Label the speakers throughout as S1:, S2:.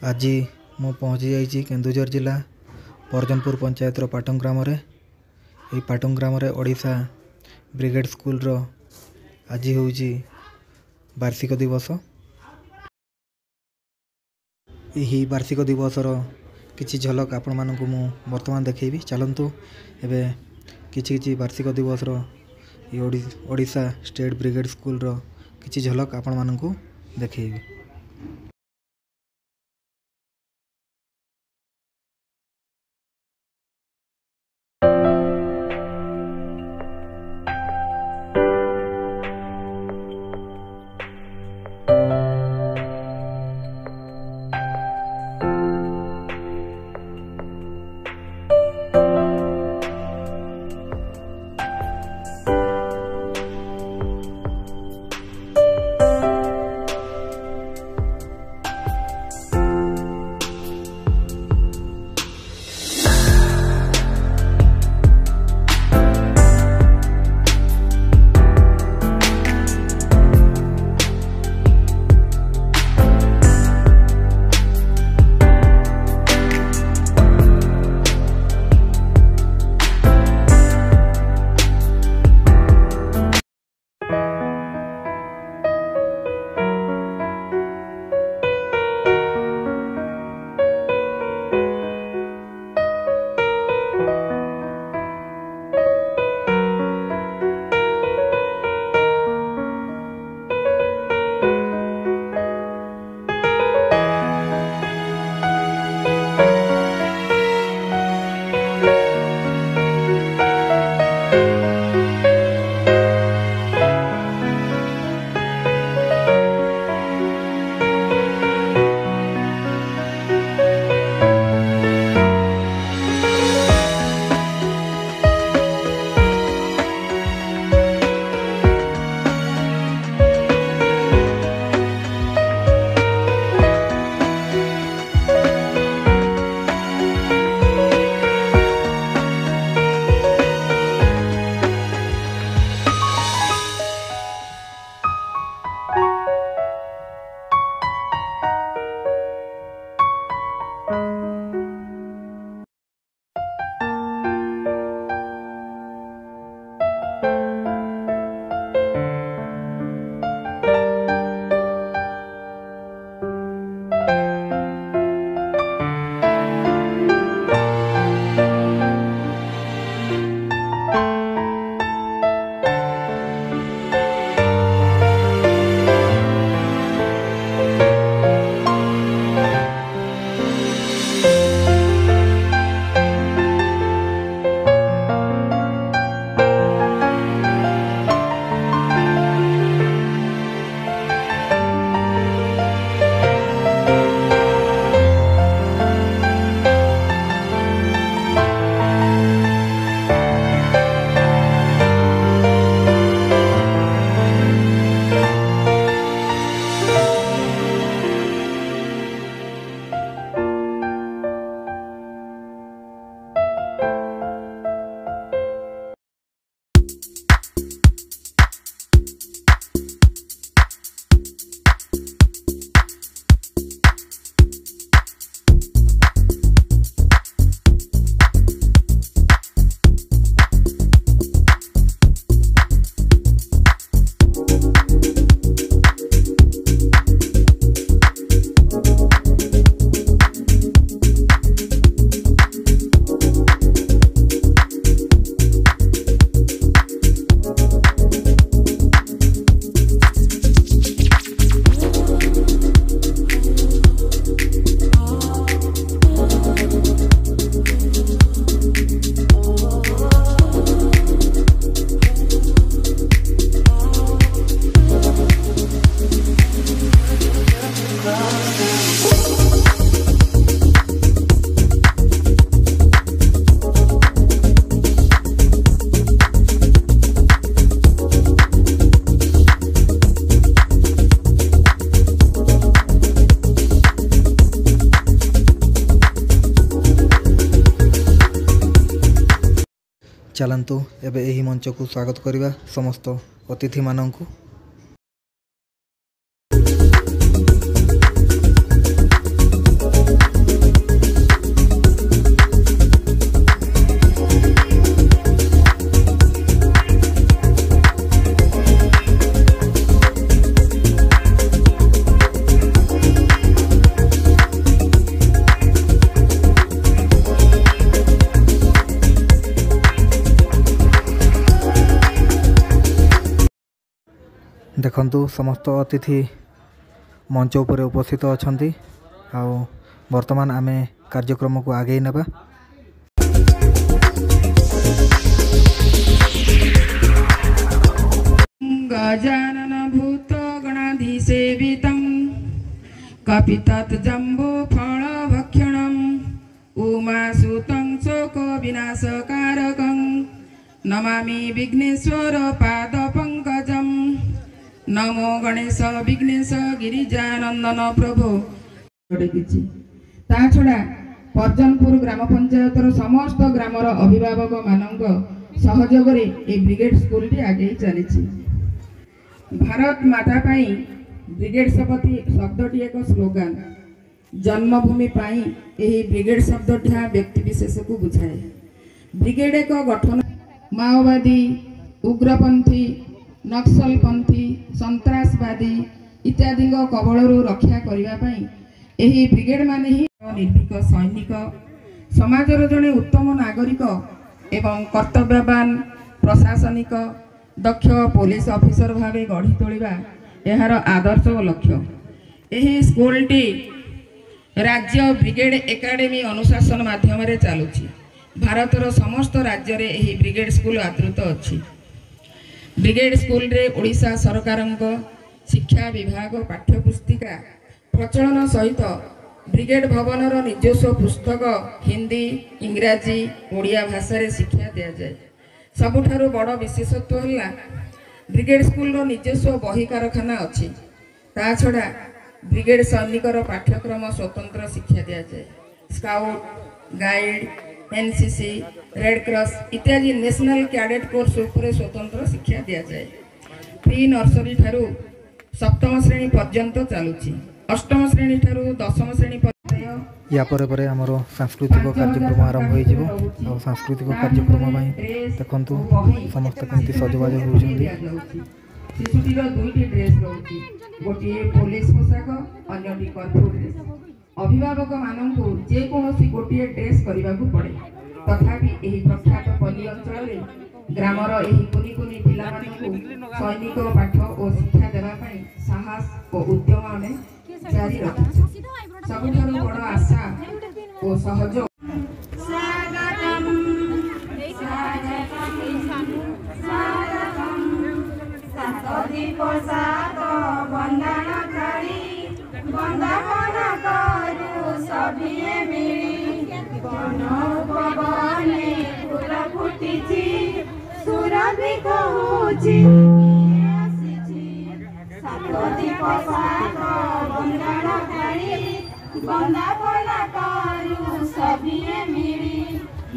S1: ଆଜି ମୁଁ ପହଞ୍ଚି ଯାଇଛି କେନ୍ଦୁଝର ଜିଲ୍ଲା ପରଜନପୁର ପଞ୍ଚାୟତର ପାଟଙ୍ଗ ଗ୍ରାମରେ। ଏହି ପାଟଙ୍ଗ ଗ୍ରାମରେ ଓଡ଼ିଶା ବ୍ରିଗେଡ଼ ସ୍କୁଲର ଆଜି ହେଉଛି ବାର୍ଷିକ ଦିବସ। ଏହି ବାର୍ଷିକ ଦିବସର କିଛି ଝଲକ ଆପଣମାନଙ୍କୁ ମୁଁ ବର୍ତ୍ତମାନ ଦେଖେଇବି। ଚାଲନ୍ତୁ ଏବେ କିଛି କିଛି ବାର୍ଷିକ ଦିବସର ଓଡ଼ିଶା ଷ୍ଟେଟ୍ ବ୍ରିଗେଡ଼ ସ୍କୁଲର କିଛି ଝଲକ ଆପଣମାନଙ୍କୁ ଦେଖେଇବି। ଚାଲନ୍ତୁ। ଏବେ ଏହି ମଞ୍ଚକୁ ସ୍ୱାଗତ କରିବା ସମସ୍ତ ଅତିଥିମାନଙ୍କୁ। ଦେଖନ୍ତୁ ସମସ୍ତ ଅତିଥି ମଞ୍ଚ ଉପରେ ଉପସ୍ଥିତ ଅଛନ୍ତି। ଆଉ ବର୍ତ୍ତମାନ ଆମେ କାର୍ଯ୍ୟକ୍ରମକୁ ଆଗେଇ ନେବା।
S2: ଗଜାନନ ଭୂତ ଗଣାଧିସେବିତଂ କପିତତ୍ ଜମ୍ବୁ ଫଳ ଭକ୍ଷଣଂ। ଉମାସୁତଂ ଶୋକ ବିନାଶକାରକଂ। ନମାମି ବିଘ୍ନେଶ୍ୱର ପାଦ ନମୋ ଗଣେଶ ବିଘ୍ନେଶ ଗିରିଜାନନ୍ଦନ ପ୍ରଭୁ ଘଟିଛି ତା ଛଡ଼ା ପର୍ଜନପୁର ଗ୍ରାମ ପଞ୍ଚାୟତର ସମସ୍ତ ଗ୍ରାମର ଅଭିଭାବକମାନଙ୍କ ସହଯୋଗରେ ଏ ବ୍ରିଗେଡ୍ ସ୍କୁଲଟି ଆଗେଇ ଚାଲିଛି। ଭାରତ ମାତା ପାଇଁ ବ୍ରିଗେଡ୍ ଶପତି ଶବ୍ଦଟି ଏକ ସ୍ଲୋଗାନ। ଜନ୍ମଭୂମି ପାଇଁ ଏହି ବ୍ରିଗେଡ୍ ଶବ୍ଦଟି ବ୍ୟକ୍ତିବିଶେଷକୁ ବୁଝାଏ। ବ୍ରିଗେଡ୍ ଏକ ଗଠନ। ମାଓବାଦୀ ଉଗ୍ରପନ୍ଥୀ ନକ୍ସଲପନ୍ଥୀ ସନ୍ତ୍ରାସବାଦୀ ଇତ୍ୟାଦିଙ୍କ କବଳରୁ ରକ୍ଷା କରିବା ପାଇଁ ଏହି ବ୍ରିଗେଡ୍ ମାନେ ହିଁ ନିର୍ଭୀକ ସୈନିକ। ସମାଜର ଜଣେ ଉତ୍ତମ ନାଗରିକ ଏବଂ କର୍ତ୍ତବ୍ୟବାନ ପ୍ରଶାସନିକ ଦକ୍ଷ ପୋଲିସ ଅଫିସର ଭାବେ ଗଢ଼ି ତୋଳିବା ଏହାର ଆଦର୍ଶ ଲକ୍ଷ୍ୟ। ଏହି ସ୍କୁଲଟି ରାଜ୍ୟ ବ୍ରିଗେଡ୍ ଏକାଡେମୀ ଅନୁଶାସନ ମାଧ୍ୟମରେ ଚାଲୁଛି। ଭାରତର ସମସ୍ତ ରାଜ୍ୟରେ ଏହି ବ୍ରିଗେଡ୍ ସ୍କୁଲ ଆଦୃତ ଅଛି। ବ୍ରିଗେଡ୍ ସ୍କୁଲରେ ଓଡ଼ିଶା ସରକାରଙ୍କ ଶିକ୍ଷା ବିଭାଗ ପାଠ୍ୟପୁସ୍ତିକା ପ୍ରଚଳନ ସହିତ ବ୍ରିଗେଡ୍ ଭବନର ନିଜସ୍ୱ ପୁସ୍ତକ ହିନ୍ଦୀ ଇଂରାଜୀ ଓଡ଼ିଆ ଭାଷାରେ ଶିକ୍ଷା ଦିଆଯାଏ। ସବୁଠାରୁ ବଡ଼ ବିଶେଷତ୍ୱ ହେଲା ବ୍ରିଗେଡ୍ ସ୍କୁଲର ନିଜସ୍ୱ ବହି କାରଖାନା ଅଛି। ତା ଛଡ଼ା ବ୍ରିଗେଡ୍ ସୈନିକର ପାଠ୍ୟକ୍ରମ ସ୍ୱତନ୍ତ୍ର ଶିକ୍ଷା ଦିଆଯାଏ। Scout guide NCC red cross इत्यादि नेशनल क्याडेट कोर्स उपरे स्वतंत्र शिक्षा दि जाए। प्री नर्सरी ठारू सप्तम श्रेणी पर्यंत चालुची। अष्टम श्रेणी ठारू दशम श्रेणी
S1: या पर पर आमर सांस्कृतिक कार्यक्रम आरंभ हो सांस्कृतिक कार्यक्रम देखु समस्त कमी सजबाज होती শিশুটির দুইটি
S2: ড্রেস রয়েছে গোটিয়ে পুলিশ পোশাক অন্যটি কর্ফু ড্রেস କର୍ଫ୍ୟୁ ଡ୍ରେସ୍ ଅଭିଭାବକ ମାନଙ୍କୁ ଯେକୌଣସି ଗୋଟିଏ ଡ୍ରେସ୍ କରିବାକୁ ପଡ଼େ ତଥାପି ଏହି ପ୍ରଖ୍ୟାତ ପଲ୍ଲୀ ଅଞ୍ଚଳରେ ଗ୍ରାମର ଏହି କୁନି କୁନି ପିଲାମାନଙ୍କୁ ସୈନିକ ପାଠ ଓ ଶିକ୍ଷା ଦେବା ପାଇଁ ସାହସ ଓ ଉଦ୍ୟମ ଆମେ ଜାରି ରଖିଛୁ। ସବୁଠାରୁ ବଡ଼ ଆଶା ଓ ସହଯୋଗ।
S3: ସାତଟି ପୋଷାକ ବନ୍ଦାଣ କରୁ দিয়ে মেরি বন পবনে ফুল ফুটিছি সুরভি কହୁছি আসিছি সাত দীপ সাত বন্দন কারি বন্দাপনা করু সবিয়ে মিলি।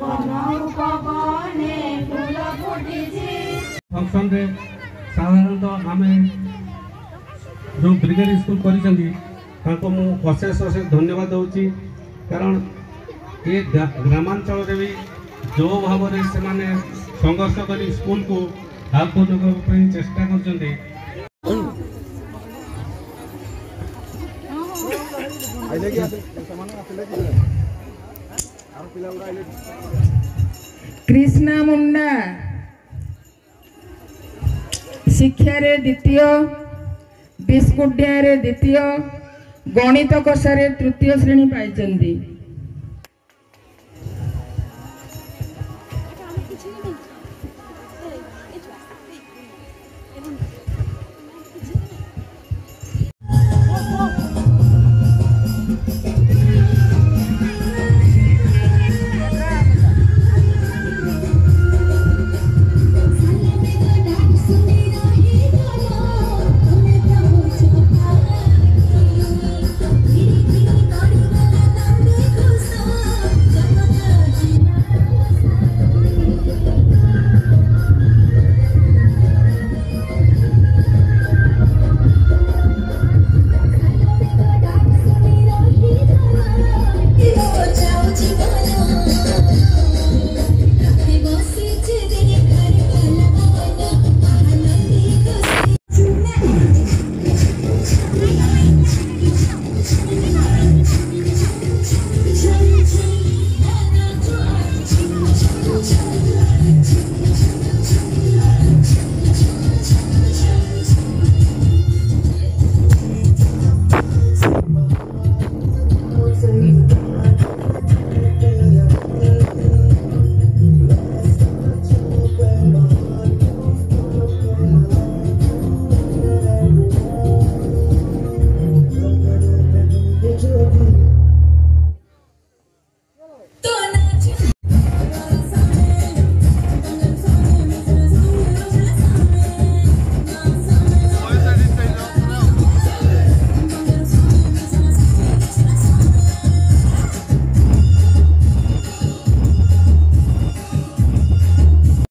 S3: বন পবনে ফুল ফুটিছি।
S4: ফংশনরে সাধারণত আমি যে ব্রিগেড স্কুল করেছেন ତାଙ୍କୁ ମୁଁ ଅଶେଷ ଅଶେଷ ଧନ୍ୟବାଦ ଦେଉଛି। କାରଣ ଏ ଗ୍ରା- ଗ୍ରାମାଞ୍ଚଳରେ ବି ଯେଉଁ ଭାବରେ ସେମାନେ ସଂଘର୍ଷ କରି ସ୍କୁଲକୁ ଆଗକୁ ନେବା ପାଇଁ ଚେଷ୍ଟା କରୁଛନ୍ତି।
S2: କୃଷ୍ଣା ମୁଣ୍ଡା। ଶିକ୍ଷାରେ ଦ୍ୱିତୀୟ ବିସ୍କୁଟ ଡିଆରେ ଦ୍ୱିତୀୟ। ଗଣିତ କଷାରେ ତୃତୀୟ ଶ୍ରେଣୀ ପାଇଛନ୍ତି